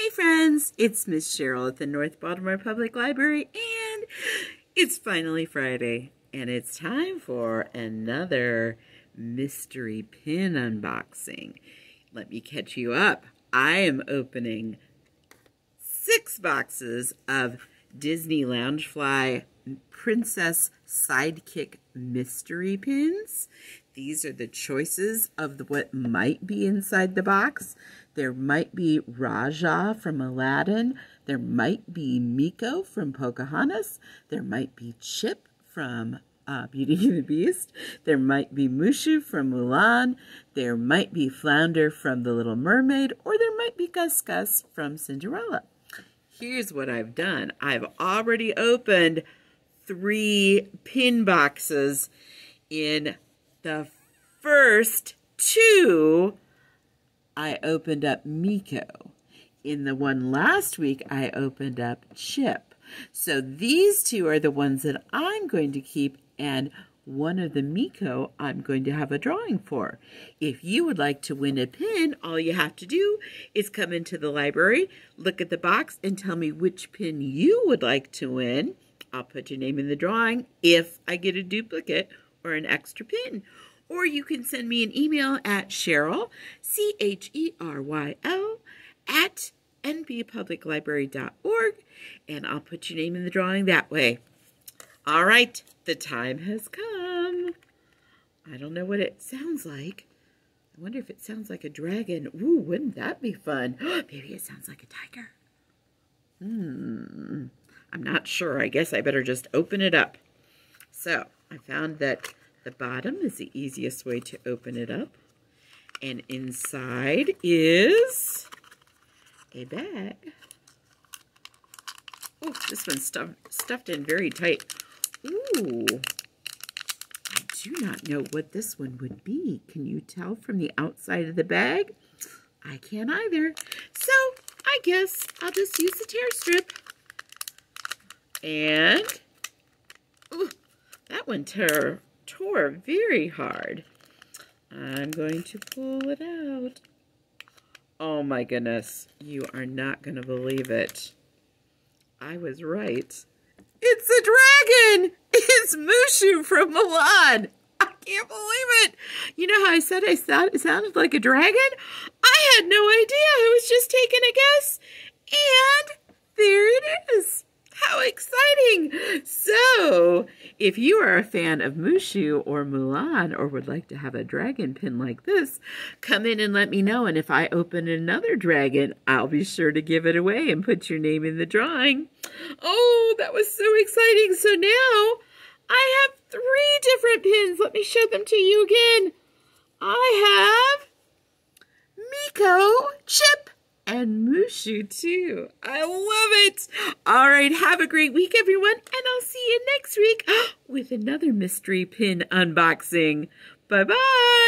Hey friends, it's Miss Cheryl at the North Baltimore Public Library and it's finally Friday and it's time for another mystery pin unboxing. Let me catch you up. I am opening six boxes of Disney Loungefly Princess Sidekick Mystery Pins. These are the choices of the, what might be inside the box. There might be Rajah from Aladdin. There might be Meeko from Pocahontas. There might be Chip from uh, Beauty and the Beast. There might be Mushu from Mulan. There might be Flounder from The Little Mermaid. Or there might be Gus Gus from Cinderella. Here's what I've done. I've already opened three pin boxes in the first two I opened up Meeko. In the one last week, I opened up Chip. So these two are the ones that I'm going to keep, and one of the Meeko I'm going to have a drawing for. If you would like to win a pin, all you have to do is come into the library, look at the box, and tell me which pin you would like to win. I'll put your name in the drawing if I get a duplicate or an extra pin or you can send me an email at Cheryl, C H E R Y L, at nbpubliclibrary.org, and I'll put your name in the drawing that way. All right, the time has come. I don't know what it sounds like. I wonder if it sounds like a dragon. Ooh, wouldn't that be fun? Maybe it sounds like a tiger. Hmm, I'm not sure. I guess I better just open it up. So, I found that the bottom is the easiest way to open it up. And inside is a bag. Oh, this one's stuffed, stuffed in very tight. Ooh, I do not know what this one would be. Can you tell from the outside of the bag? I can't either. So, I guess I'll just use the tear strip. And, that one tore tore very hard. I'm going to pull it out. Oh my goodness, you are not going to believe it. I was right. It's a dragon! It's Mushu from Mulan! I can't believe it! You know how I said I sounded like a dragon? I had no idea. I was just taking a guess. And there it is. How exciting! So, if you are a fan of Mushu or Mulan or would like to have a dragon pin like this, come in and let me know. And if I open another dragon, I'll be sure to give it away and put your name in the drawing. Oh, that was so exciting. So now I have three different pins. Let me show them to you again. I have Meeko Chip, and Mushu too. I love it. All right, have a great week, everyone, and I'll see you next week with another mystery pin unboxing. Bye-bye.